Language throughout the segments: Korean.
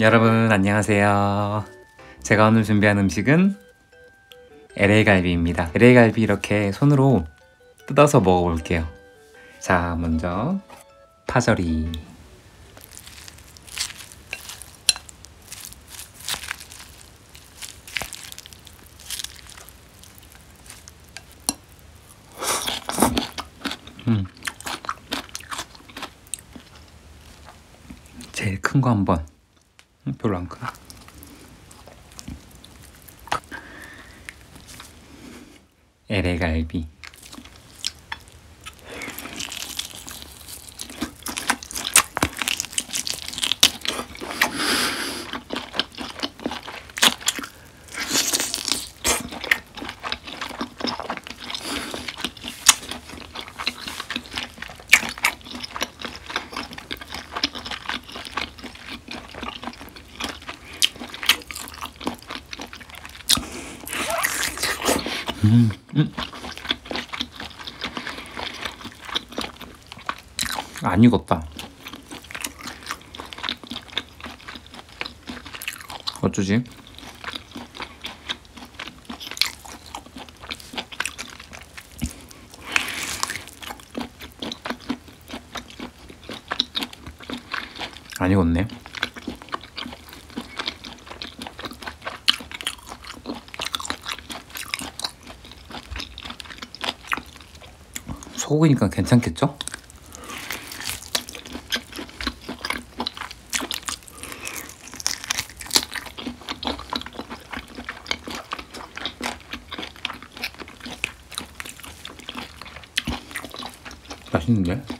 여러분 안녕하세요. 제가 오늘 준비한 음식은 LA 갈비입니다. LA 갈비 이렇게 손으로 뜯어서 먹어볼게요. 자, 먼저 파절이. 음. 제일 큰 거 한번. 음, 별로 안 크다. LA 갈비. 음, 음. 안 익었다. 어쩌지? 안 익었네. 소고기니까 괜찮겠죠? 맛있는데?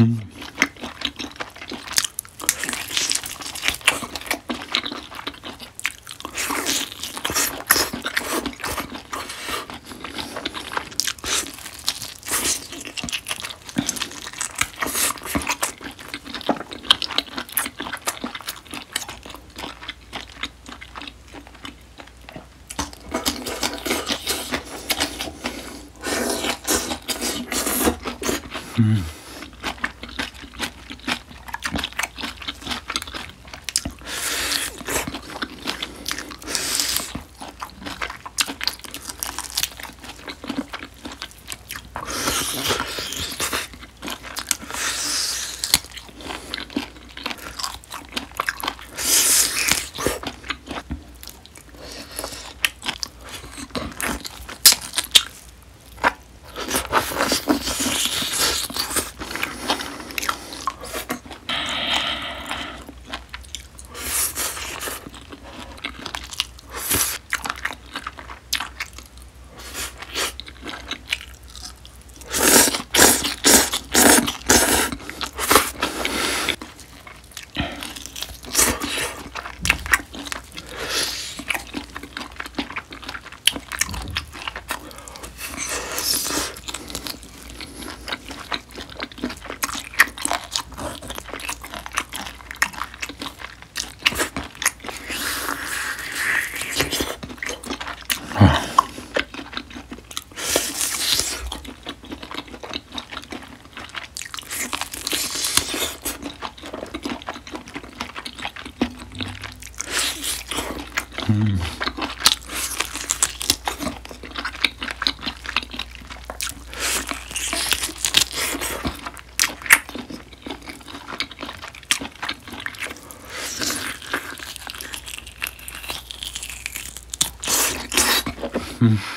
음. 음. Mm-hmm.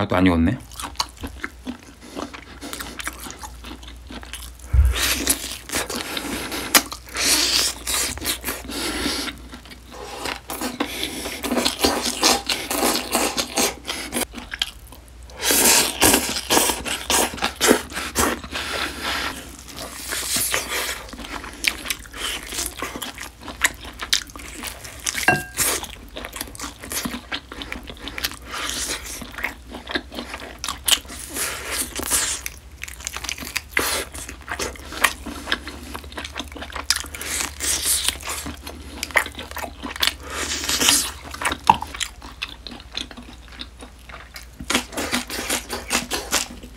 아, 또안 익었네.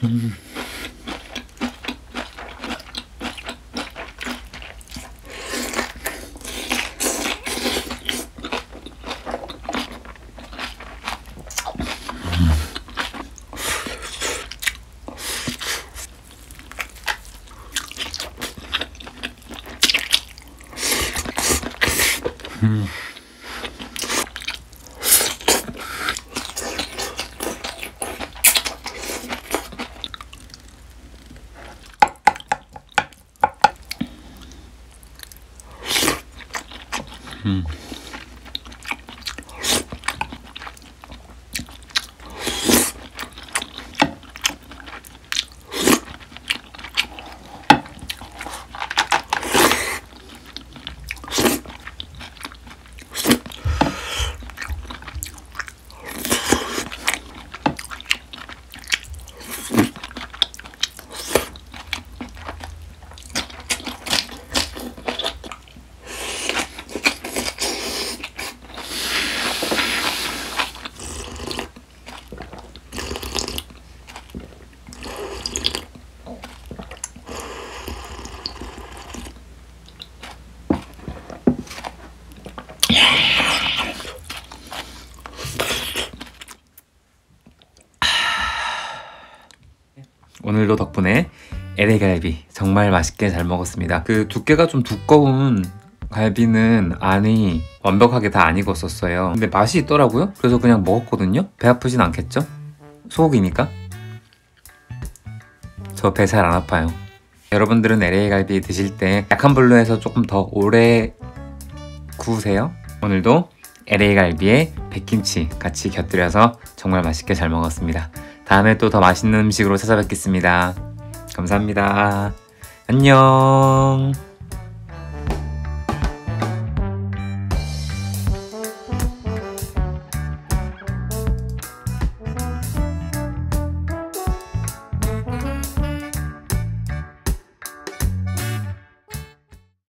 음. 음. 늘도 덕분에 LA 갈비 정말 맛있게 잘 먹었습니다. 그 두께가 좀 두꺼운 갈비는 안이 완벽하게 다 안 익었었어요. 근데 맛이 있더라고요. 그래서 그냥 먹었거든요. 배 아프진 않겠죠? 소고기니까. 저 배 잘 안 아파요. 여러분들은 LA 갈비 드실 때 약한 불로 해서 조금 더 오래 구우세요. 오늘도 LA 갈비에 백김치 같이 곁들여서 정말 맛있게 잘 먹었습니다. 다음에 또 더 맛있는 음식으로 찾아뵙겠습니다. 감사합니다. 안녕.